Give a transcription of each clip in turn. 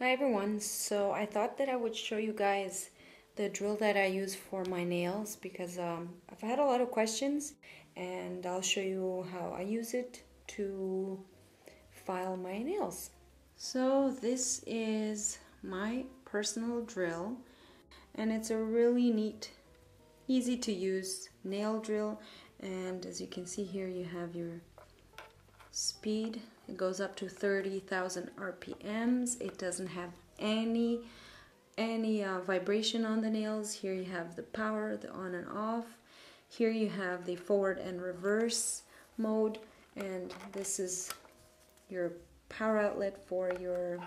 Hi everyone, so I thought that I would show you guys the drill that I use for my nails because um, I've had a lot of questions and I'll show you how I use it to file my nails. So this is my personal drill and it's a really neat, easy to use nail drill and as you can see here you have your speed it goes up to 30,000 RPMs. It doesn't have any any uh, vibration on the nails. Here you have the power, the on and off. Here you have the forward and reverse mode and this is your power outlet for your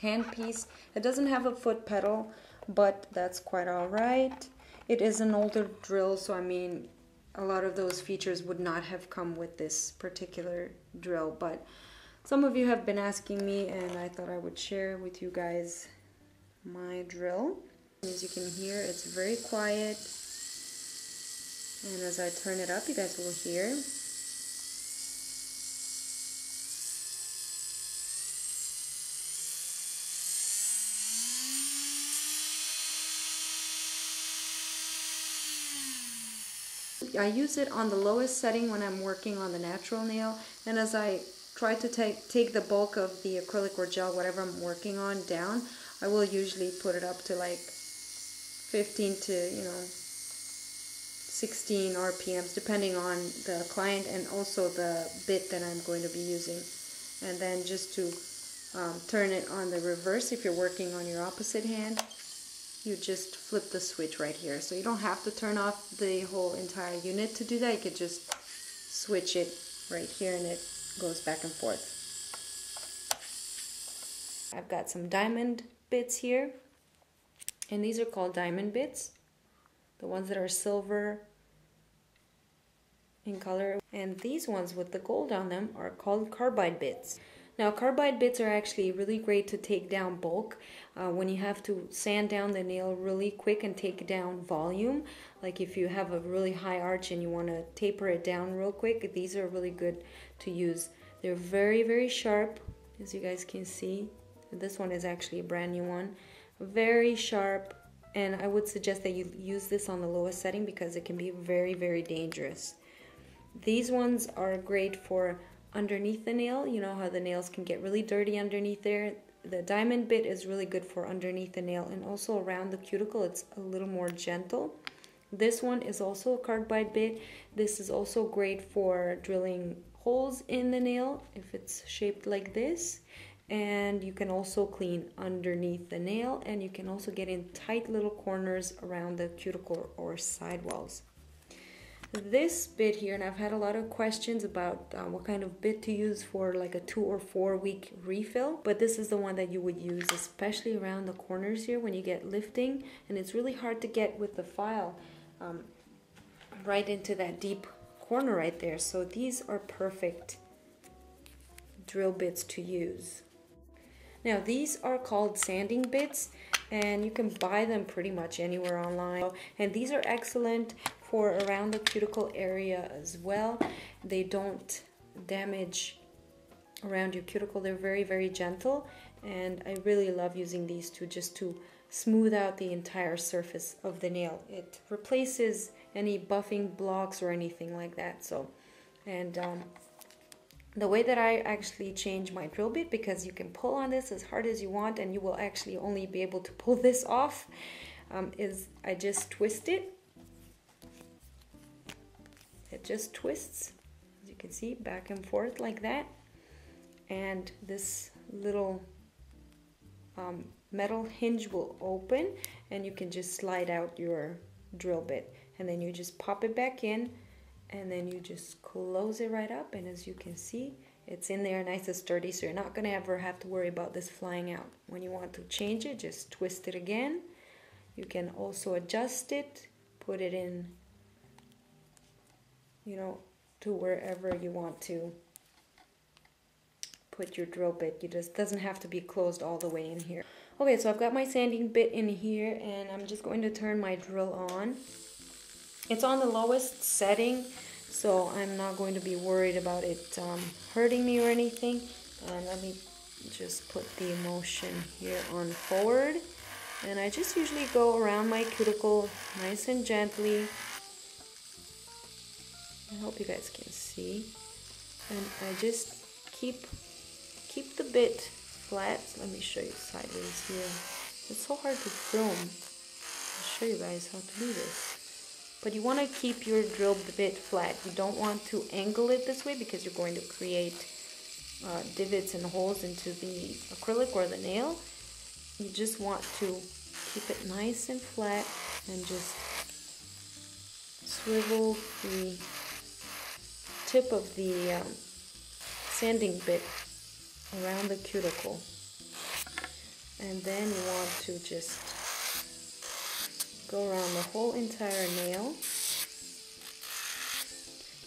handpiece. It doesn't have a foot pedal, but that's quite alright. It is an older drill, so I mean, a lot of those features would not have come with this particular drill but some of you have been asking me and I thought I would share with you guys my drill. As you can hear it's very quiet. And as I turn it up you guys will hear I use it on the lowest setting when I'm working on the natural nail and as I try to take, take the bulk of the acrylic or gel, whatever I'm working on down, I will usually put it up to like 15 to, you know, 16 RPMs depending on the client and also the bit that I'm going to be using. And then just to um, turn it on the reverse if you're working on your opposite hand, you just flip the switch right here. So you don't have to turn off the whole entire unit to do that. You could just switch it right here and it goes back and forth. I've got some diamond bits here and these are called diamond bits. The ones that are silver in color and these ones with the gold on them are called carbide bits. Now carbide bits are actually really great to take down bulk uh, when you have to sand down the nail really quick and take down volume. Like if you have a really high arch and you want to taper it down real quick, these are really good to use. They're very, very sharp, as you guys can see. This one is actually a brand new one. Very sharp, and I would suggest that you use this on the lowest setting because it can be very, very dangerous. These ones are great for underneath the nail. You know how the nails can get really dirty underneath there. The diamond bit is really good for underneath the nail and also around the cuticle. It's a little more gentle. This one is also a carbide bit. This is also great for drilling holes in the nail if it's shaped like this. And you can also clean underneath the nail and you can also get in tight little corners around the cuticle or sidewalls this bit here, and I've had a lot of questions about uh, what kind of bit to use for like a two or four week refill, but this is the one that you would use, especially around the corners here when you get lifting, and it's really hard to get with the file um, right into that deep corner right there. So these are perfect drill bits to use. Now these are called sanding bits and you can buy them pretty much anywhere online and these are excellent for around the cuticle area as well. They don't damage around your cuticle. They're very, very gentle. And I really love using these two just to smooth out the entire surface of the nail. It replaces any buffing blocks or anything like that. So, and um, the way that I actually change my drill bit because you can pull on this as hard as you want and you will actually only be able to pull this off um, is I just twist it it just twists, as you can see, back and forth like that. And this little um, metal hinge will open and you can just slide out your drill bit. And then you just pop it back in and then you just close it right up. And as you can see, it's in there nice and sturdy so you're not going to ever have to worry about this flying out. When you want to change it, just twist it again. You can also adjust it, put it in you know, to wherever you want to put your drill bit. You just doesn't have to be closed all the way in here. Okay, so I've got my sanding bit in here and I'm just going to turn my drill on. It's on the lowest setting, so I'm not going to be worried about it um, hurting me or anything. And let me just put the emulsion here on forward. And I just usually go around my cuticle nice and gently. I hope you guys can see. And I just keep keep the bit flat. Let me show you sideways here. It's so hard to film. I'll show you guys how to do this but you want to keep your drill bit flat. You don't want to angle it this way because you're going to create uh, divots and holes into the acrylic or the nail. You just want to keep it nice and flat and just swivel the tip of the um, sanding bit around the cuticle. And then you want to just go around the whole entire nail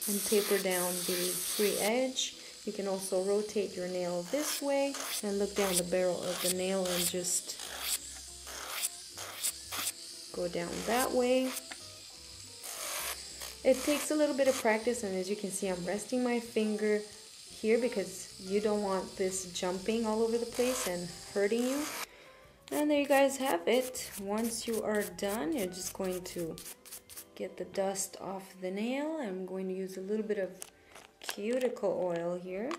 and taper down the free edge you can also rotate your nail this way and look down the barrel of the nail and just go down that way. It takes a little bit of practice and as you can see I'm resting my finger here because you don't want this jumping all over the place and hurting you. And there you guys have it. Once you are done, you're just going to get the dust off the nail. I'm going to use a little bit of cuticle oil here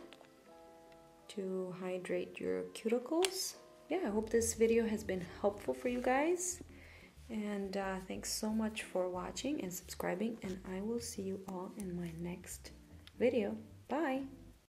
to hydrate your cuticles. Yeah, I hope this video has been helpful for you guys. And uh, thanks so much for watching and subscribing. And I will see you all in my next video. Bye.